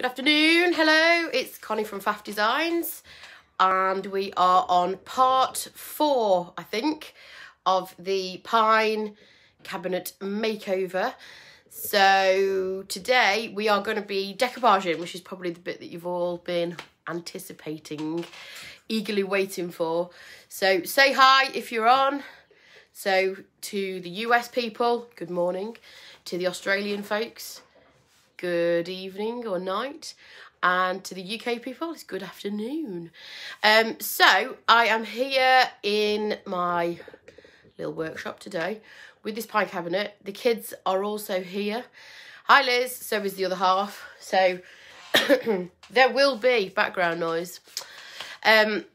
Good afternoon. Hello, it's Connie from Faff Designs, and we are on part four, I think, of the pine cabinet makeover. So today we are going to be decoupaging, which is probably the bit that you've all been anticipating, eagerly waiting for. So say hi if you're on. So to the US people, good morning. To the Australian folks, good evening or night. And to the UK people, it's good afternoon. Um, so I am here in my little workshop today with this pie cabinet. The kids are also here. Hi Liz, so is the other half. So there will be background noise. Um,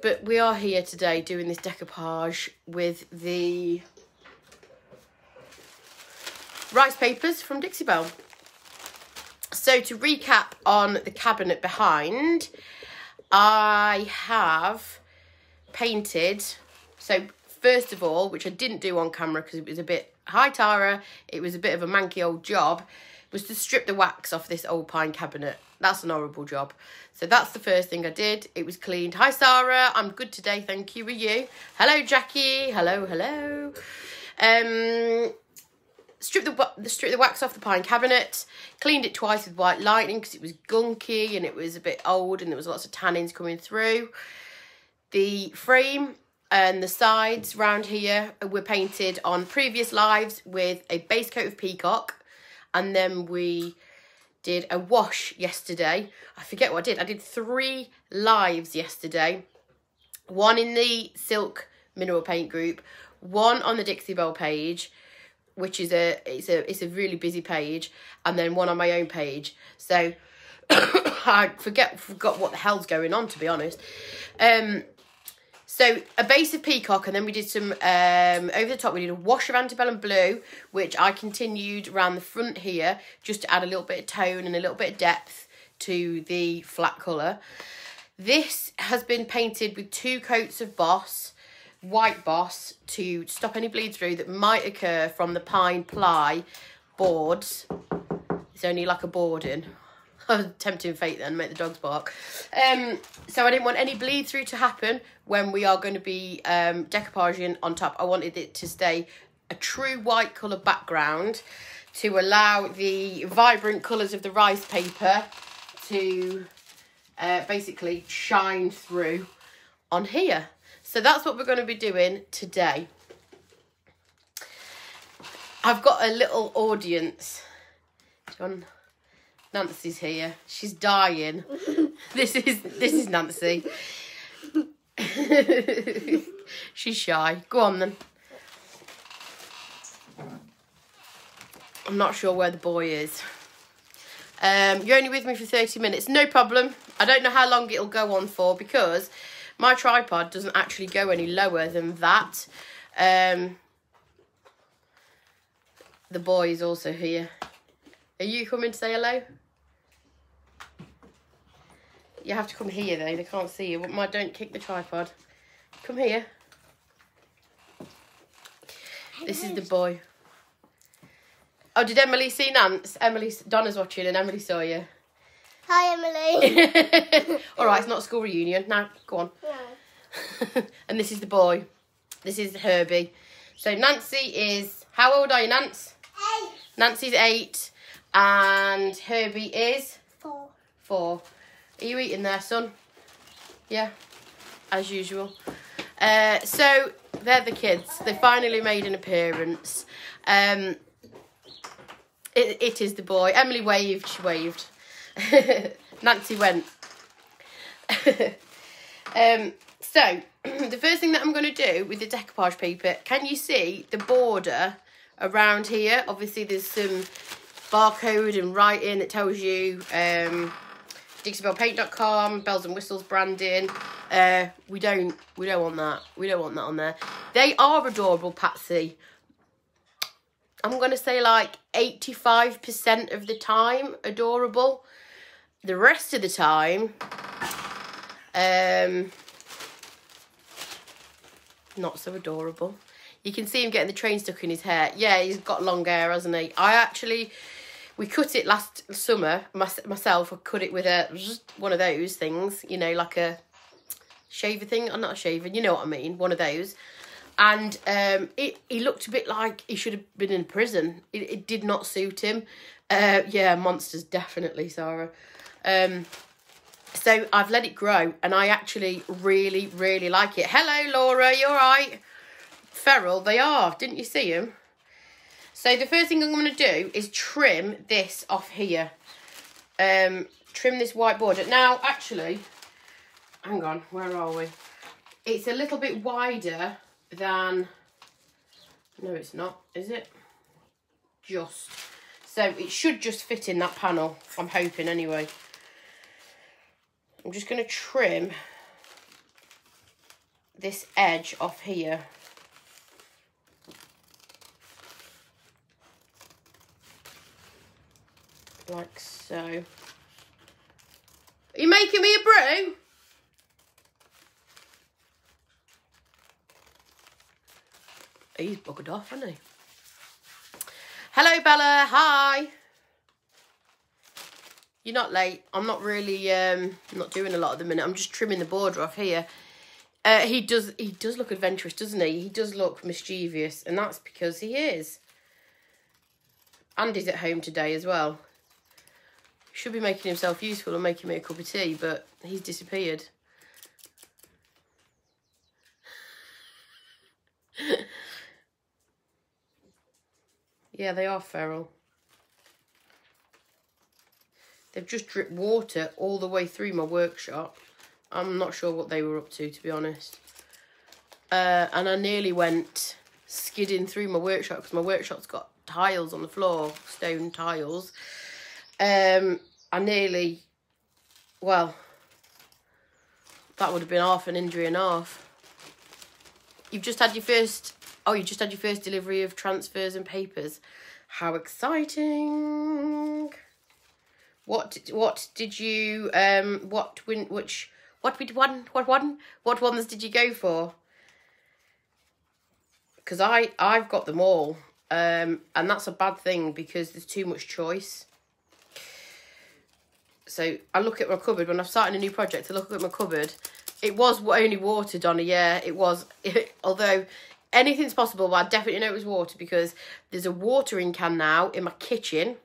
but we are here today doing this decoupage with the rice papers from Dixie Belle. So to recap on the cabinet behind, I have painted, so first of all, which I didn't do on camera because it was a bit, hi Tara, it was a bit of a manky old job, was to strip the wax off this old pine cabinet. That's an horrible job. So that's the first thing I did. It was cleaned. Hi Sarah, I'm good today, thank you. Are you? Hello Jackie, hello, hello. Um, stripped the, stripped the wax off the pine cabinet, cleaned it twice with white lightning because it was gunky and it was a bit old and there was lots of tannins coming through. The frame and the sides round here were painted on previous lives with a base coat of peacock and then we did a wash yesterday. I forget what I did. I did three lives yesterday. One in the silk mineral paint group, one on the Dixie Belle page, which is a it's a it's a really busy page, and then one on my own page. So I forget forgot what the hell's going on to be honest. Um, so a base of peacock, and then we did some um, over the top. We did a wash of antebellum blue, which I continued around the front here just to add a little bit of tone and a little bit of depth to the flat colour. This has been painted with two coats of Boss white boss to stop any bleed through that might occur from the pine ply boards. It's only like a boarding. I tempting fate then, make the dogs bark. Um, so I didn't want any bleed through to happen when we are going to be um, decoupaging on top. I wanted it to stay a true white colour background to allow the vibrant colours of the rice paper to uh, basically shine through on here. So that's what we're going to be doing today. I've got a little audience. John, Nancy's here. She's dying. this is this is Nancy. She's shy. Go on then. I'm not sure where the boy is. Um, you're only with me for 30 minutes. No problem. I don't know how long it'll go on for because my tripod doesn't actually go any lower than that. Um, the boy is also here. Are you coming to say hello? You have to come here though, they can't see you. My, don't kick the tripod. Come here. This is the boy. Oh, did Emily see Nance? Emily, Donna's watching and Emily saw you. Hi, Emily. All right, it's not a school reunion. Now, go on. No. and this is the boy. This is Herbie. So Nancy is, how old are you, Nance? Eight. Nancy's eight and Herbie is Four. four. Are you eating there, son? Yeah, as usual. Uh, so they're the kids. They finally made an appearance. Um, it, it is the boy. Emily waved. She waved. Nancy went. um, so, the first thing that I'm going to do with the decoupage paper, can you see the border around here? Obviously, there's some barcode and writing that tells you um, DixieBellePaint.com, bells and whistles branding. Uh, we don't, we don't want that. We don't want that on there. They are adorable, Patsy. I'm going to say like 85% of the time adorable. The rest of the time, um, not so adorable. You can see him getting the train stuck in his hair. Yeah, he's got long hair, hasn't he? I actually we cut it last summer. My, myself, I cut it with a one of those things, you know, like a shaver thing. or not a shaver, you know what I mean, one of those. And um, it he looked a bit like he should have been in prison. It, it did not suit him. Uh, yeah, monsters definitely, Sarah. Um, so I've let it grow, and I actually really, really like it. Hello, Laura. You all right? Feral, they are. Didn't you see them? So the first thing I'm going to do is trim this off here. Um, trim this white border. Now, actually, hang on, where are we? It's a little bit wider than, no it's not, is it? Just. So it should just fit in that panel, I'm hoping anyway. I'm just going to trim this edge off here. Like so. Are you making me a brew? He's buggered off, hasn't he? Hello, Bella. Hi. You're not late. I'm not really um not doing a lot at the minute. I'm just trimming the border off here. Uh, he does he does look adventurous, doesn't he? He does look mischievous, and that's because he is. Andy's at home today as well. Should be making himself useful and making me a cup of tea, but he's disappeared. yeah, they are feral. They've just dripped water all the way through my workshop. I'm not sure what they were up to, to be honest. Uh, and I nearly went skidding through my workshop because my workshop's got tiles on the floor, stone tiles. Um, I nearly, well, that would have been half an injury and half. You've just had your first, oh, you just had your first delivery of transfers and papers. How exciting! What what did you um what win which what we one what one what ones did you go for? Because I I've got them all, um, and that's a bad thing because there's too much choice. So I look at my cupboard when I'm starting a new project. I look at my cupboard. It was only water, Donna. Yeah, it was. although anything's possible, but I definitely know it was water because there's a watering can now in my kitchen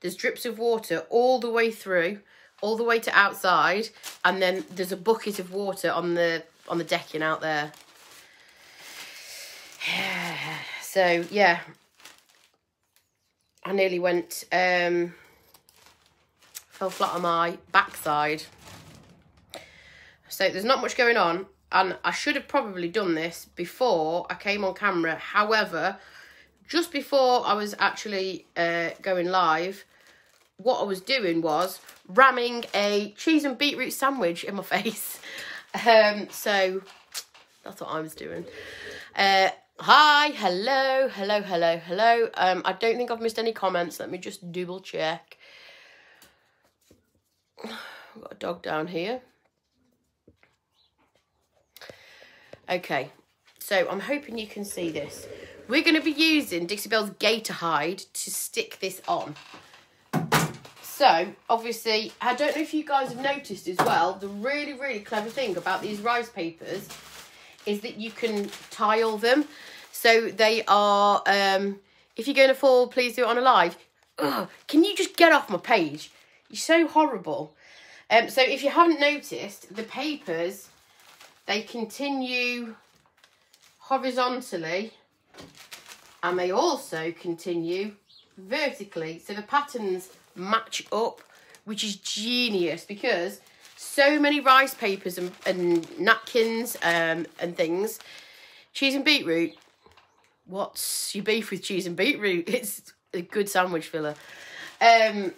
there's drips of water all the way through, all the way to outside, and then there's a bucket of water on the on the decking out there. so yeah, I nearly went um, fell flat on my backside. So there's not much going on, and I should have probably done this before I came on camera. However, just before I was actually uh, going live, what I was doing was ramming a cheese and beetroot sandwich in my face. Um, so that's what I was doing. Uh, hi, hello, hello, hello, hello. Um, I don't think I've missed any comments. Let me just double check. I've got a dog down here. Okay, so I'm hoping you can see this. We're going to be using Dixie Belle's Gator Hide to stick this on. So, obviously, I don't know if you guys have noticed as well, the really, really clever thing about these rice papers is that you can tile them. So they are, um, if you're going to fall, please do it on a live. Ugh, can you just get off my page? You're so horrible. Um, so if you haven't noticed, the papers, they continue horizontally and they also continue vertically. So the patterns match up, which is genius because so many rice papers and, and napkins um, and things. Cheese and beetroot. What's your beef with cheese and beetroot? It's a good sandwich filler. Um,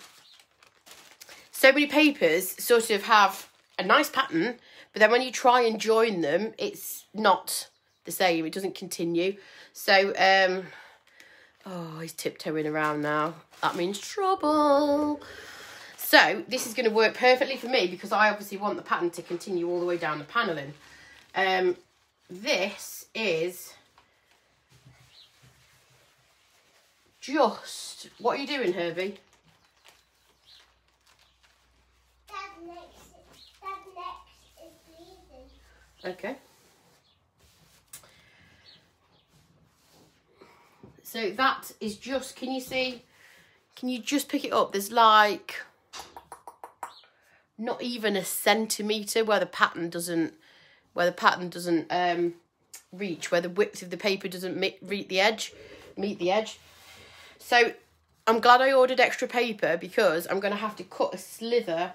so many papers sort of have a nice pattern, but then when you try and join them, it's not the same. It doesn't continue. So, um, oh, he's tiptoeing around now that means trouble. So this is going to work perfectly for me because I obviously want the pattern to continue all the way down the panelling. Um, this is just, what are you doing, Herbie? Dad next, Dad next is bleeding. Okay. So that is just, can you see, can you just pick it up? There's like, not even a centimetre where the pattern doesn't, where the pattern doesn't um, reach, where the width of the paper doesn't meet, the edge, meet the edge. So I'm glad I ordered extra paper because I'm going to have to cut a slither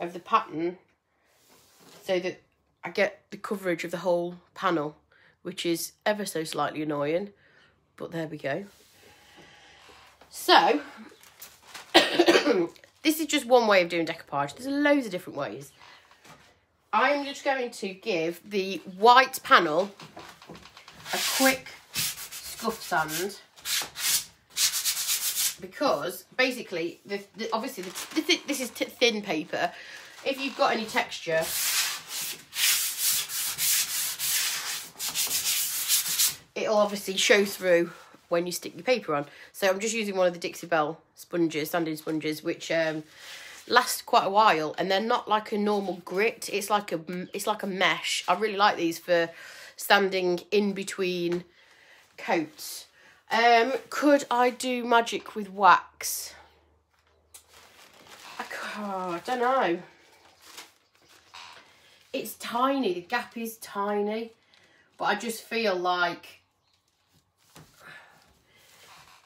of the pattern so that I get the coverage of the whole panel, which is ever so slightly annoying, but there we go. So, this is just one way of doing decoupage. There's loads of different ways. I'm just going to give the white panel a quick scuff sand because basically, the, the obviously the, this, this is thin paper. If you've got any texture, it'll obviously show through when you stick your paper on. So I'm just using one of the Dixie Belle sponges, sanding sponges, which um, last quite a while, and they're not like a normal grit. It's like a it's like a mesh. I really like these for standing in between coats. Um, could I do magic with wax? I, oh, I don't know. It's tiny. The gap is tiny, but I just feel like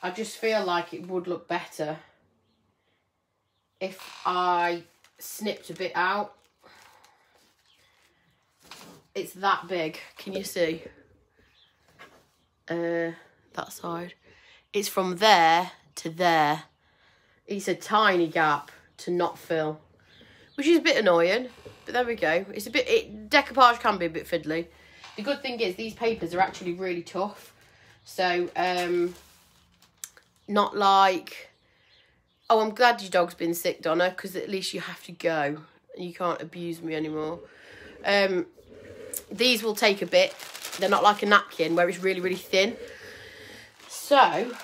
I just feel like it would look better if I snipped a bit out. It's that big. Can you see? Uh, that side. It's from there to there. It's a tiny gap to not fill, which is a bit annoying. But there we go. It's a bit. It, decoupage can be a bit fiddly. The good thing is these papers are actually really tough. So um, not like, oh, I'm glad your dog's been sick, Donna, because at least you have to go. And you can't abuse me anymore. Um, these will take a bit. They're not like a napkin where it's really, really thin. So,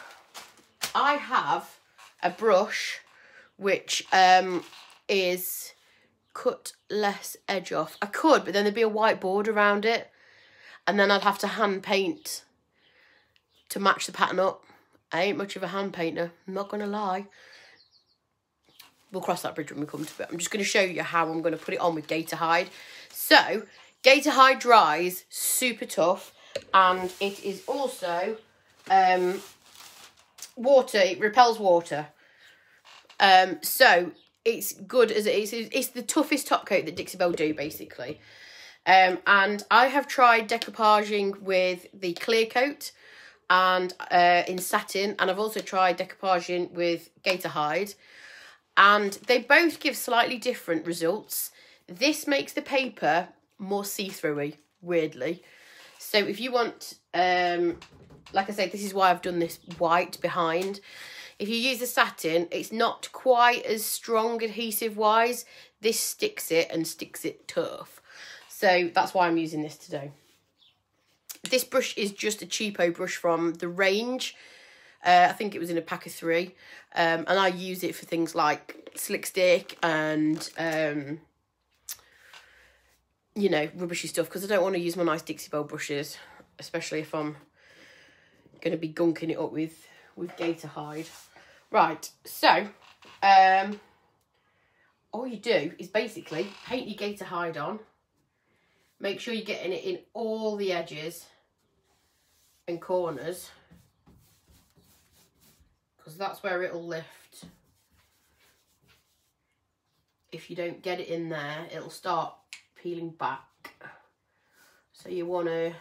I have a brush which um, is cut less edge off. I could, but then there'd be a white board around it. And then I'd have to hand paint to match the pattern up. I ain't much of a hand painter, I'm not going to lie. We'll cross that bridge when we come to it. I'm just going to show you how I'm going to put it on with Gator Hide. So, Gator Hide dries, super tough, and it is also um, water, it repels water. Um, so, it's good as it is. It's the toughest top coat that Dixie Belle do, basically. Um, and I have tried decoupaging with the clear coat and uh, in satin, and I've also tried decoupaging with gator hide, and they both give slightly different results. This makes the paper more see-throughy, weirdly. So if you want, um, like I said, this is why I've done this white behind. If you use the satin, it's not quite as strong adhesive-wise. This sticks it and sticks it tough. So that's why I'm using this today. This brush is just a cheapo brush from the range. Uh, I think it was in a pack of three. Um, and I use it for things like slick stick and, um, you know, rubbishy stuff. Because I don't want to use my nice Dixie Belle brushes. Especially if I'm going to be gunking it up with, with gator hide. Right, so, um, all you do is basically paint your gator hide on. Make sure you're getting it in all the edges and corners because that's where it'll lift. If you don't get it in there, it'll start peeling back. So you want to,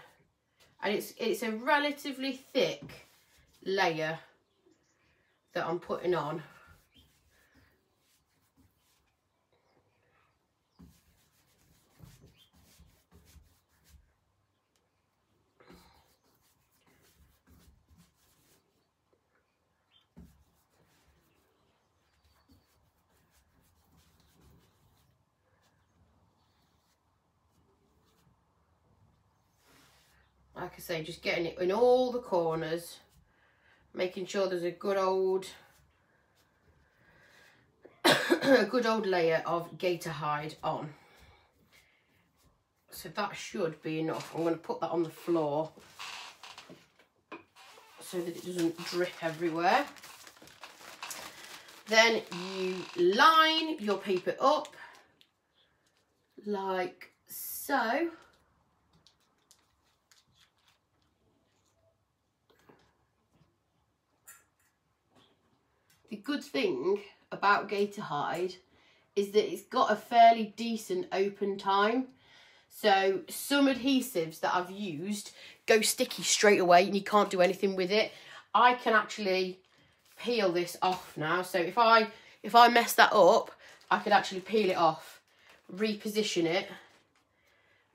and it's it's a relatively thick layer that I'm putting on. I say, just getting it in all the corners, making sure there's a good old a good old layer of gator hide on. So that should be enough. I'm going to put that on the floor so that it doesn't drip everywhere. Then you line your paper up like so. The good thing about Gator Hide is that it's got a fairly decent open time. So some adhesives that I've used go sticky straight away and you can't do anything with it. I can actually peel this off now. So if I if I mess that up, I could actually peel it off, reposition it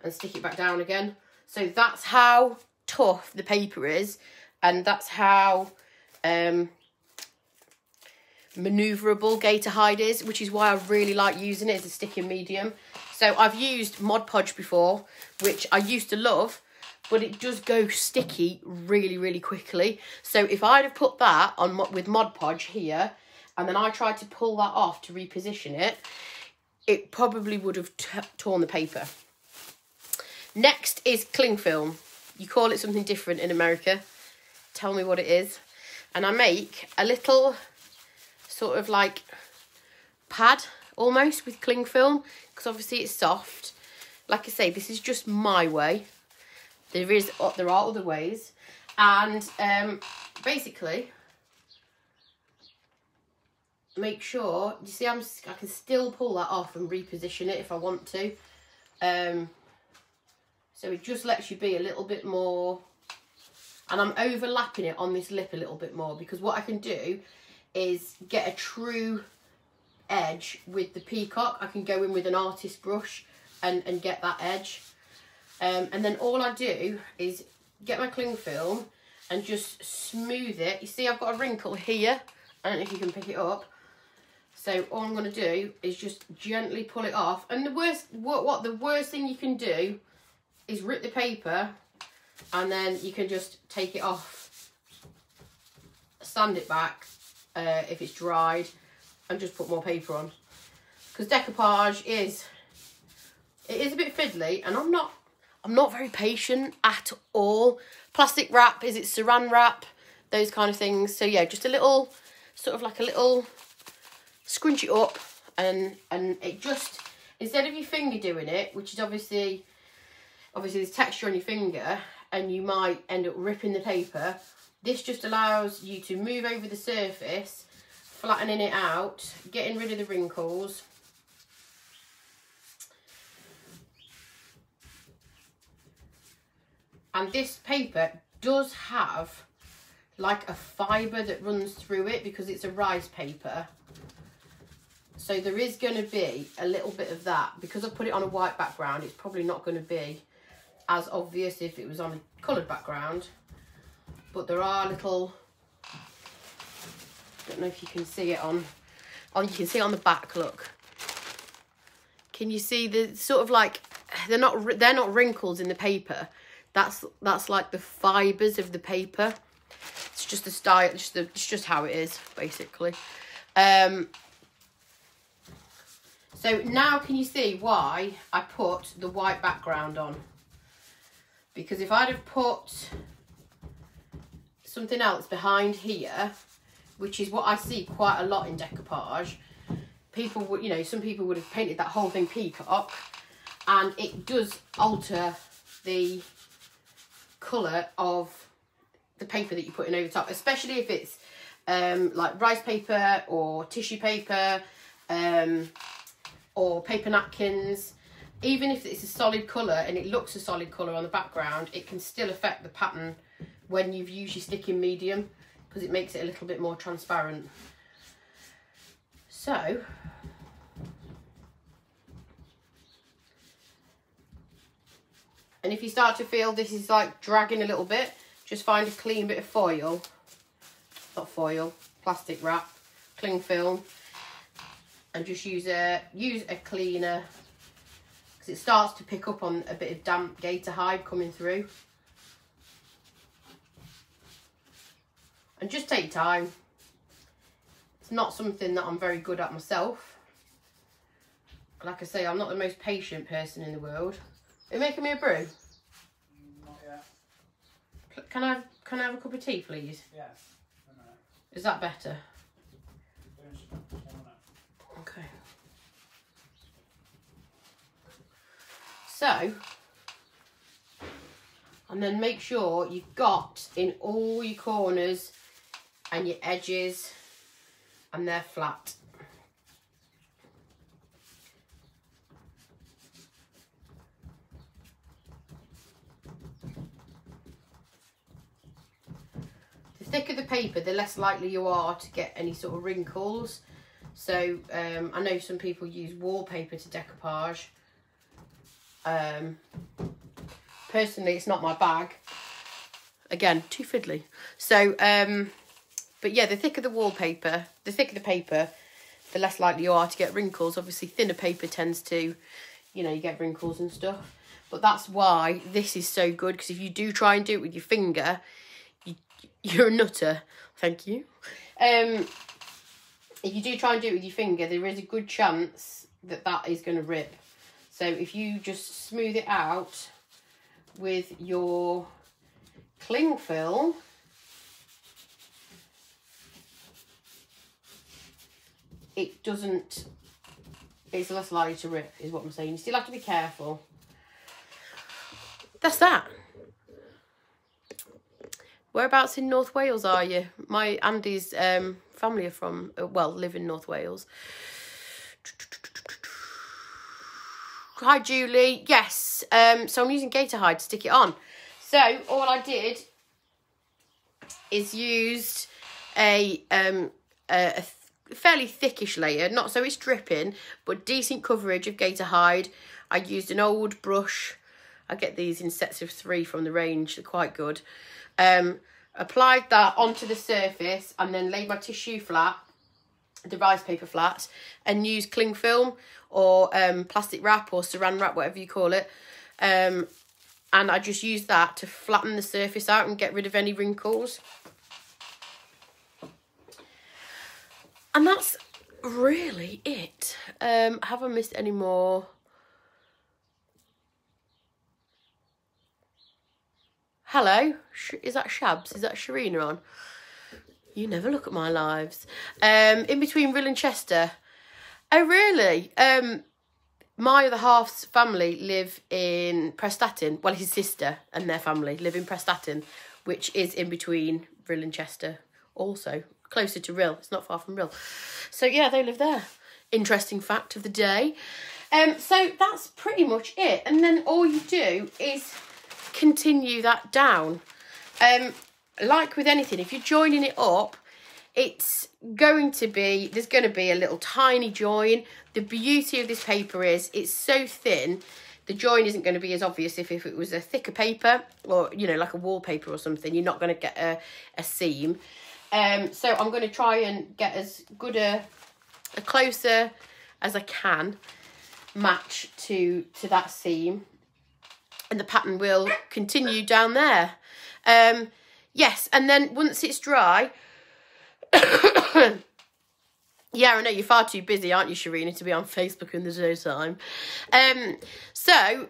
and stick it back down again. So that's how tough the paper is and that's how um, maneuverable Gator Hide is, which is why I really like using it as a sticking medium. So I've used Mod Podge before, which I used to love, but it does go sticky really, really quickly. So if I'd have put that on with Mod Podge here, and then I tried to pull that off to reposition it, it probably would have torn the paper. Next is cling film. You call it something different in America. Tell me what it is. And I make a little sort of like pad almost with cling film because obviously it's soft. Like I say, this is just my way. There is there are other ways, and um, basically make sure you see I'm I can still pull that off and reposition it if I want to. Um, so it just lets you be a little bit more, and I'm overlapping it on this lip a little bit more because what I can do is get a true edge with the peacock. I can go in with an artist brush and, and get that edge. Um, and then all I do is get my cling film and just smooth it. You see I've got a wrinkle here. I don't know if you can pick it up. So all I'm going to do is just gently pull it off. And the worst, what, what the worst thing you can do is rip the paper and then you can just take it off, sand it back uh, if it's dried and just put more paper on. Because decoupage is, it is a bit fiddly and I'm not, I'm not very patient at all. Plastic wrap, is it saran wrap? Those kind of things. So yeah, just a little, sort of like a little, scrunch it up and, and it just, instead of your finger doing it, which is obviously, obviously there's texture on your finger and you might end up ripping the paper, this just allows you to move over the surface, flattening it out, getting rid of the wrinkles. And this paper does have like a fibre that runs through it because it's a rice paper. So there is going to be a little bit of that. Because I put it on a white background, it's probably not going to be as obvious if it was on a coloured background but there are little don't know if you can see it on oh you can see on the back look. Can you see the sort of like they're not they're not wrinkles in the paper. That's that's like the fibers of the paper. It's just the style it's just, the, it's just how it is basically. Um so now can you see why I put the white background on? Because if I'd have put something else behind here, which is what I see quite a lot in decoupage. People would, you know, some people would have painted that whole thing peacock and it does alter the colour of the paper that you're putting over top, especially if it's um, like rice paper or tissue paper um, or paper napkins. Even if it's a solid colour and it looks a solid colour on the background, it can still affect the pattern when you've used your sticking medium because it makes it a little bit more transparent. So, and if you start to feel this is like dragging a little bit, just find a clean bit of foil, not foil, plastic wrap, cling film, and just use a use a cleaner because it starts to pick up on a bit of damp gator hide coming through. And just take time. It's not something that I'm very good at myself. Like I say, I'm not the most patient person in the world. Are you making me a brew? Not yet. Can I can I have a cup of tea, please? Minute. Is that better? Finish it. One minute. Okay. So, and then make sure you've got in all your corners and your edges and they're flat. The thicker the paper, the less likely you are to get any sort of wrinkles. So um, I know some people use wallpaper to decoupage. Um, personally, it's not my bag. Again, too fiddly. So, um, but yeah, the thicker the wallpaper, the thicker the paper, the less likely you are to get wrinkles. Obviously, thinner paper tends to, you know, you get wrinkles and stuff. But that's why this is so good because if you do try and do it with your finger, you, you're a nutter. Thank you. Um, if you do try and do it with your finger, there is a good chance that that is going to rip. So if you just smooth it out with your cling film, it doesn't, it's less likely to rip, is what I'm saying. You still have to be careful. That's that. Whereabouts in North Wales are you? My Andy's um, family are from, uh, well, live in North Wales. Hi, Julie. Yes. Um, so I'm using Gator Hide to stick it on. So all I did is used a um a, a fairly thickish layer, not so it's dripping, but decent coverage of Gator Hide. I used an old brush. I get these in sets of three from the range. They're quite good. Um, applied that onto the surface and then laid my tissue flat, the rice paper flat, and used cling film or um, plastic wrap or saran wrap, whatever you call it. Um, and I just used that to flatten the surface out and get rid of any wrinkles. And that's really it. Um, have I missed any more? Hello, is that Shabs? Is that Sharina on? You never look at my lives. Um, in between Rhyl and Chester. Oh, really? Um, my other half's family live in Prestatyn. Well, his sister and their family live in Prestatyn, which is in between Rhyl and Chester. Also closer to Rhyl. It's not far from Rhyl. So yeah, they live there. Interesting fact of the day. Um, so that's pretty much it. And then all you do is continue that down. Um, like with anything, if you're joining it up, it's going to be, there's going to be a little tiny join. The beauty of this paper is it's so thin, the join isn't going to be as obvious if, if it was a thicker paper or, you know, like a wallpaper or something. You're not going to get a, a seam. Um, so I'm going to try and get as good a, a closer as I can match to to that seam. And the pattern will continue down there. Um yes and then once it's dry yeah i know you're far too busy aren't you sharina to be on facebook in the daytime. um so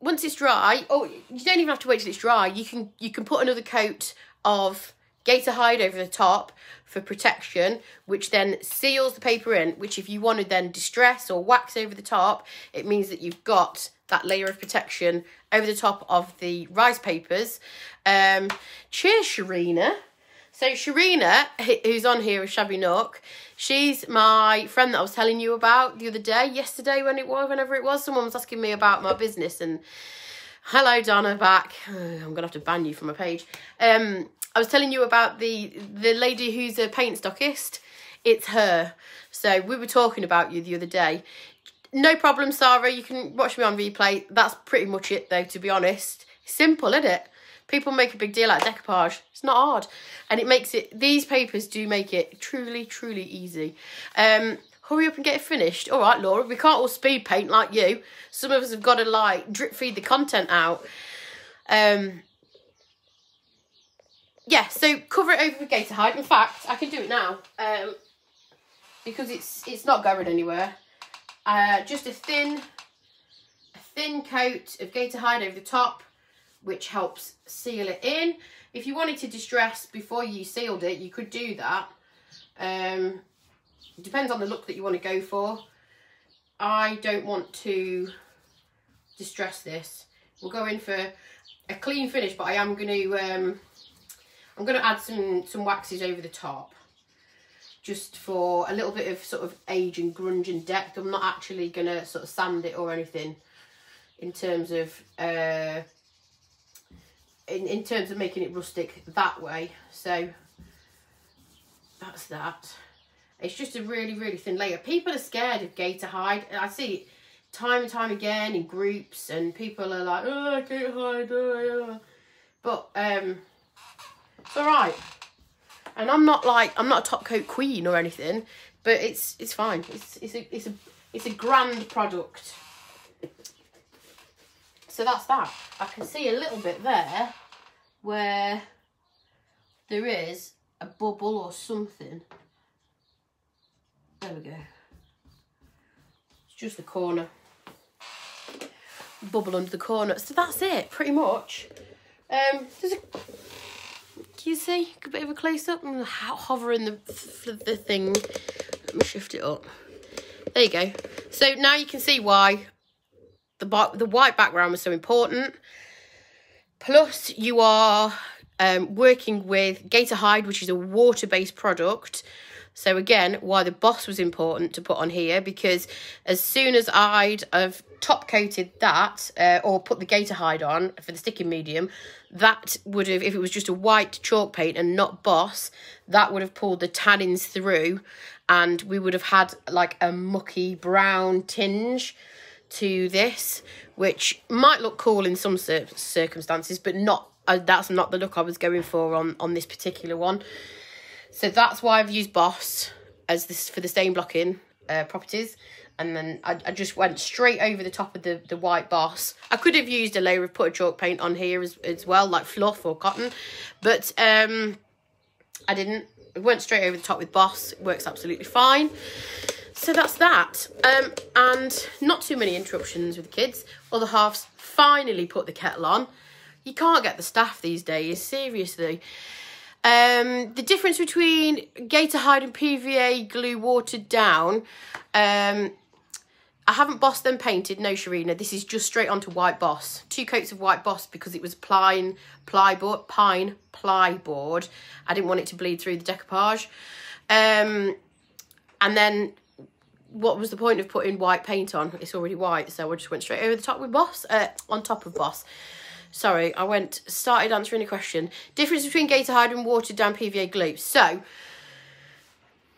once it's dry oh you don't even have to wait till it's dry. You can you can put another coat of gator hide over the top for protection which then seals the paper in which if you want to then distress or wax over the top it means that you've got that layer of protection over the top of the rice papers um cheers sharina so Sharina, who's on here with Shabby Nook, she's my friend that I was telling you about the other day, yesterday when it was, whenever it was. Someone was asking me about my business and hello Donna back. I'm gonna have to ban you from my page. Um, I was telling you about the the lady who's a paint stockist. It's her. So we were talking about you the other day. No problem, Sarah. You can watch me on replay. That's pretty much it, though. To be honest, simple, isn't it? People make a big deal out of decoupage. It's not hard, and it makes it. These papers do make it truly, truly easy. Um, hurry up and get it finished. All right, Laura. We can't all speed paint like you. Some of us have got to like drip feed the content out. Um, yeah, so cover it over with Gator Hide. In fact, I can do it now um, because it's it's not going anywhere. Uh, just a thin, a thin coat of Gator Hide over the top, which helps seal it in. If you wanted to distress before you sealed it, you could do that. Um, depends on the look that you want to go for. I don't want to distress this. We'll go in for a clean finish, but I am going to um, I'm going to add some some waxes over the top, just for a little bit of sort of age and grunge and depth. I'm not actually going to sort of sand it or anything in terms of uh, in in terms of making it rustic that way. So that's that. It's just a really, really thin layer. People are scared of gator hide. I see it time and time again in groups and people are like, oh, gator hide. Oh, yeah. But um, it's all right. And I'm not like, I'm not a top coat queen or anything, but it's it's fine. It's, it's, a, it's, a, it's a grand product. So that's that. I can see a little bit there where there is a bubble or something. There we go. It's just the corner. Bubble under the corner. So that's it, pretty much. Um, there's a. You see a bit of a close up? I'm hovering the the thing. Let me shift it up. There you go. So now you can see why the the white background was so important. Plus, you are um, working with Gator Hide, which is a water-based product. So again, why the boss was important to put on here because as soon as I'd have top coated that uh, or put the gator hide on for the sticking medium, that would have, if it was just a white chalk paint and not boss, that would have pulled the tannins through and we would have had like a mucky brown tinge to this, which might look cool in some cir- circumstances, but not. Uh, that's not the look I was going for on on this particular one. So that's why I've used Boss as this for the stain blocking uh, properties. And then I, I just went straight over the top of the, the white Boss. I could have used a layer of put chalk paint on here as, as well, like fluff or cotton. But um, I didn't. I went straight over the top with Boss. It works absolutely fine. So that's that. Um, and not too many interruptions with the kids. Other halves finally put the kettle on. You can't get the staff these days, seriously. Um, the difference between Gator Hide and PVA glue watered down, um, I haven't bossed them painted, no Sharina. This is just straight onto white boss. Two coats of white boss because it was pine, plyboard, pine plyboard. I didn't want it to bleed through the decoupage. Um, and then what was the point of putting white paint on? It's already white, so I just went straight over the top with boss, uh, on top of boss. Sorry, I went, started answering a question. Difference between Gator Hide and watered down PVA glue. So,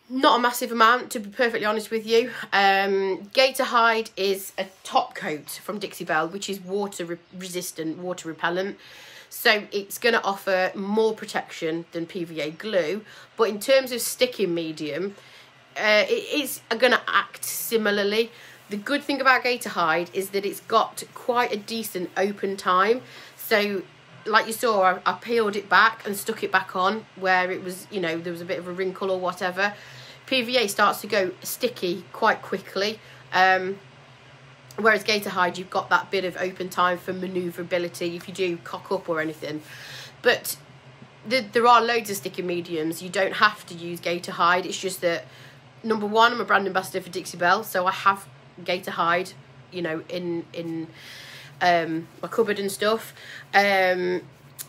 not a massive amount, to be perfectly honest with you. Um, Gator Hide is a top coat from Dixie Belle, which is water re resistant, water repellent. So it's going to offer more protection than PVA glue. But in terms of sticking medium, uh, it is going to act similarly. The good thing about Gator Hide is that it's got quite a decent open time. So, like you saw, I, I, peeled it back and stuck it back on where it was, you know, there was a bit of a wrinkle or whatever. PVA starts to go sticky quite quickly. Um, whereas Gator Hide, you've got that bit of open time for manoeuvrability if you do cock up or anything. But the, there are loads of sticky mediums. You don't have to use Gator Hide. It's just that, number one, I'm a brand ambassador for Dixie Belle, so I have Gator Hide, you know, in in um, my cupboard and stuff. Um,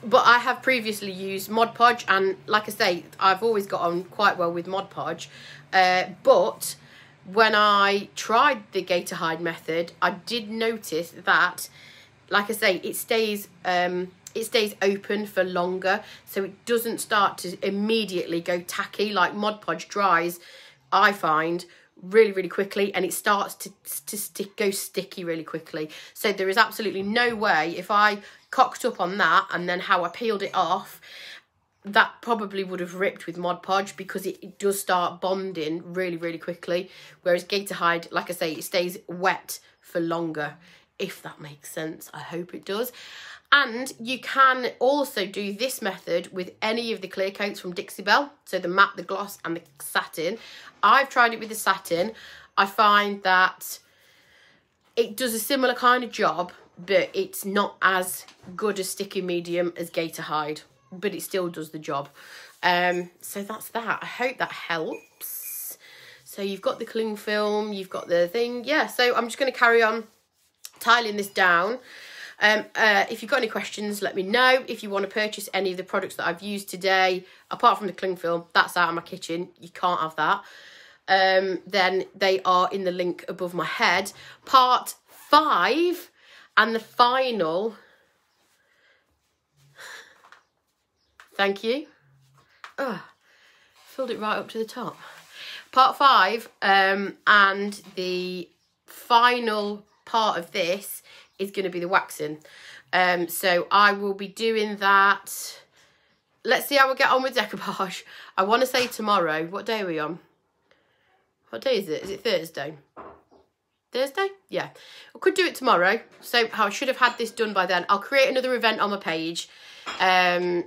but I have previously used Mod Podge, and like I say, I've always got on quite well with Mod Podge. Uh, but when I tried the Gator Hide method, I did notice that, like I say, it stays um, it stays open for longer, so it doesn't start to immediately go tacky like Mod Podge dries. I find really really quickly and it starts to to stick go sticky really quickly. So there is absolutely no way if i cocked up on that and then how i peeled it off that probably would have ripped with Mod Podge because it, it does start bonding really really quickly. Whereas gator hide like i say it stays wet for longer if that makes sense. I hope it does And you can also do this method with any of the clear coats from Dixie Belle. So the matte, the gloss and the satin. I've tried it with the satin. I find that it does a similar kind of job, but it's not as good a sticky medium as Gator Hide, but it still does the job. Um, so that's that. I hope that helps. So you've got the cling film, you've got the thing. Yeah, so I'm just going to carry on tiling this down. Um, uh, if you've got any questions, let me know. If you want to purchase any of the products that I've used today, apart from the cling film, that's out of my kitchen. You can't have that. Um, then they are in the link above my head. Part five and the final. Thank you. Filled it right up to the top. Part five um, and the final part of this is going to be the waxing. Um, so I will be doing that. Let's see how we get on with decoupage. I want to say tomorrow. What day are we on? What day is it? Is it Thursday? Thursday? Yeah. I could do it tomorrow. So I should have had this done by then. I'll create another event on my page. Um,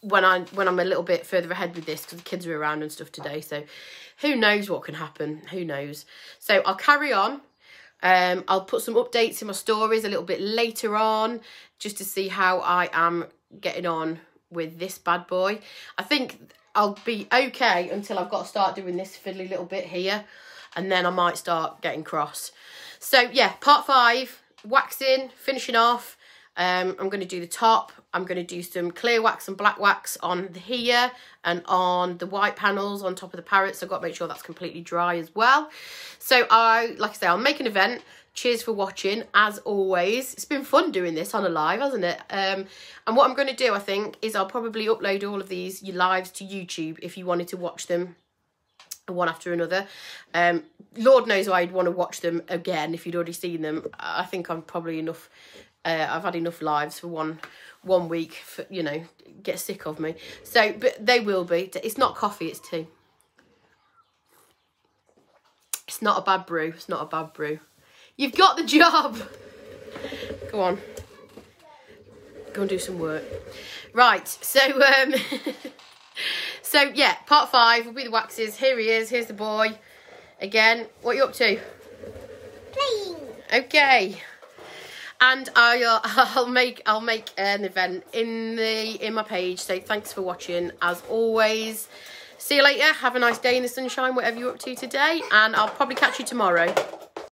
when I when I'm a little bit further ahead with this because the kids are around and stuff today. So who knows what can happen? Who knows? So I'll carry on. Um, I'll put some updates in my stories a little bit later on just to see how I am getting on with this bad boy. I think I'll be okay until I've got to start doing this fiddly little bit here and then I might start getting cross. So yeah, part five, waxing, finishing off. Um, I'm going to do the top. I'm going to do some clear wax and black wax on here and on the white panels on top of the parrots. I've got to make sure that's completely dry as well. So I, like I say, I'll make an event. Cheers for watching, as always. It's been fun doing this on a live, hasn't it? Um, and what I'm going to do, I think, is I'll probably upload all of these lives to YouTube if you wanted to watch them one after another. Um, Lord knows I'd want to watch them again if you'd already seen them. I think I'm probably enough. Uh, I've had enough lives for one one week for you know get sick of me. So, but they will be. It's not coffee. It's tea. It's not a bad brew. It's not a bad brew. You've got the job. Go on. Go and do some work. Right. So. um So yeah, part five will be the waxes. Here he is. Here's the boy. Again, what are you up to? Playing. Okay. And I'll, uh, I'll make I'll make an event in the in my page. So thanks for watching as always. See you later. Have a nice day in the sunshine, whatever you're up to today, and I'll probably catch you tomorrow.